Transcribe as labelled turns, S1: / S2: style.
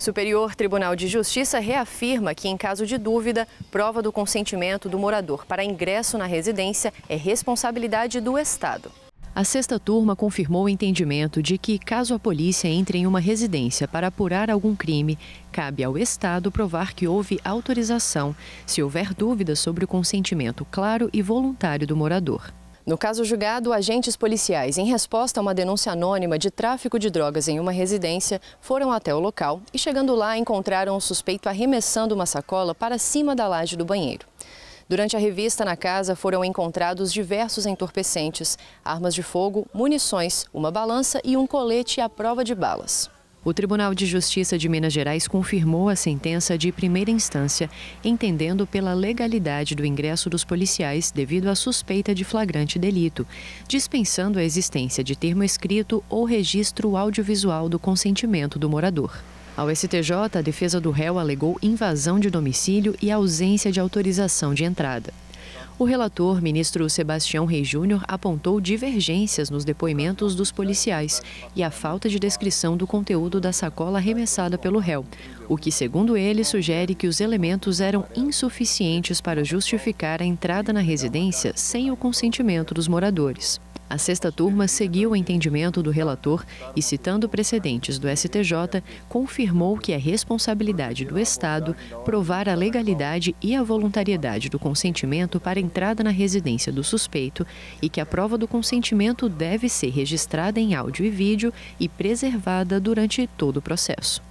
S1: Superior Tribunal de Justiça reafirma que, em caso de dúvida, prova do consentimento do morador para ingresso na residência é responsabilidade do Estado. A sexta turma confirmou o entendimento de que, caso a polícia entre em uma residência para apurar algum crime, cabe ao Estado provar que houve autorização, se houver dúvidas sobre o consentimento claro e voluntário do morador. No caso julgado, agentes policiais, em resposta a uma denúncia anônima de tráfico de drogas em uma residência, foram até o local e, chegando lá, encontraram o suspeito arremessando uma sacola para cima da laje do banheiro. Durante a revista na casa foram encontrados diversos entorpecentes, armas de fogo, munições, uma balança e um colete à prova de balas. O Tribunal de Justiça de Minas Gerais confirmou a sentença de primeira instância, entendendo pela legalidade do ingresso dos policiais devido à suspeita de flagrante delito, dispensando a existência de termo escrito ou registro audiovisual do consentimento do morador. Ao STJ, a defesa do réu alegou invasão de domicílio e ausência de autorização de entrada. O relator, ministro Sebastião Rei Júnior, apontou divergências nos depoimentos dos policiais e a falta de descrição do conteúdo da sacola arremessada pelo réu, o que, segundo ele, sugere que os elementos eram insuficientes para justificar a entrada na residência sem o consentimento dos moradores. A sexta turma seguiu o entendimento do relator e, citando precedentes do STJ, confirmou que é responsabilidade do Estado provar a legalidade e a voluntariedade do consentimento para entrada na residência do suspeito e que a prova do consentimento deve ser registrada em áudio e vídeo e preservada durante todo o processo.